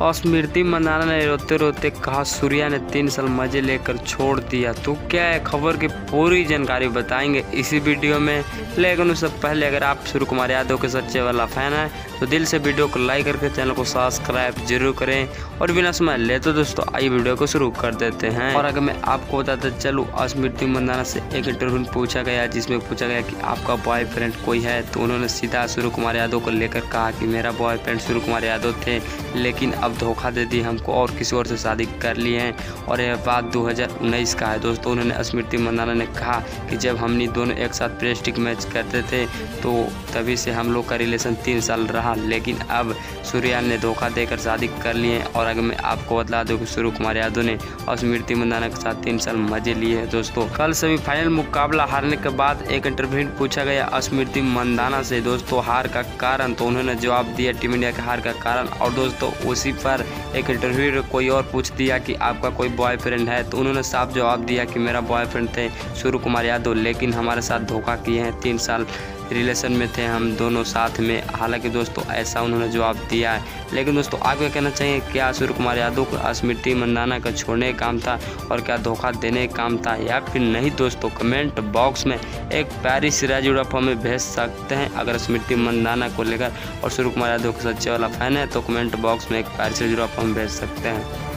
और स्मृति मंदाना ने रोते रोते कहा, सूर्या ने तीन साल मज़े लेकर छोड़ दिया। तो क्या है? खबर की पूरी जानकारी बताएँगे इसी वीडियो में। लेकिन उससे पहले अगर आप सूर्य कुमार यादव के सच्चे वाला फ़ैन है तो दिल से वीडियो को लाइक करके चैनल को सब्सक्राइब ज़रूर करें। और बिना समय ले तो दोस्तों आई वीडियो को शुरू कर देते हैं। और अगर मैं आपको बताते चलूँ स्मृति मंदाना से एक इंटरव्यू पूछा गया, जिसमें पूछा गया कि आपका बॉयफ्रेंड कोई है? तो उन्होंने सीधा सूर्य कुमार यादव को लेकर कहा कि मेरा बॉयफ्रेंड सूर्य कुमार यादव थे। लेकिन अब धोखा दे दी हमको और किसी और से शादी कर ली हैं। और यह बात 2019 का है। दोस्तों, उन्होंने स्मृति मंदाना ने कहा कि जब हमने दोनों एक साथ प्रेस्टिक मैच करते थे तो तभी से हम लोग का रिलेशन तीन साल रहा। लेकिन अब सूर्या ने धोखा देकर शादी कर लिए और अगर मैं आपको बतला दूँ कि सूर्य कुमार यादव ने स्मृति मंदाना के साथ तीन साल मज़े लिए हैं। दोस्तों, कल सेमीफाइनल मुकाबला हारने के बाद एक इंटरव्यू पूछा गया स्मृति मंदाना से। दोस्तों, हार का कारण तो उन्होंने जवाब दिया टीम इंडिया के हार का कारण। और दोस्तों, उसी पर एक इंटरव्यू कोई और पूछ दिया कि आपका कोई बॉयफ्रेंड है तो उन्होंने साफ़ जवाब दिया कि मेरा बॉयफ्रेंड थे सूर्य कुमार यादव। लेकिन हमारे साथ धोखा किए हैं, तीन साल रिलेशन में थे हम दोनों साथ में। हालाँकि दोस्तों, ऐसा उन्होंने जवाब दिया है। लेकिन दोस्तों, आगे कहना चाहिए? क्या सूर्य कुमार यादव को स्मृति मंदाना का छोड़ने का काम था और क्या धोखा देने का काम था या फिर नहीं? दोस्तों कमेंट बॉक्स में एक सिराज उड़ाफ हमें भेज सकते हैं। अगर स्मृति मंदाना को लेकर और सूर्य कुमार यादव का सच्चे वाला फ़ैन है तो कमेंट बॉक्स में एक सिराज उड़ाफ हम भेज सकते हैं।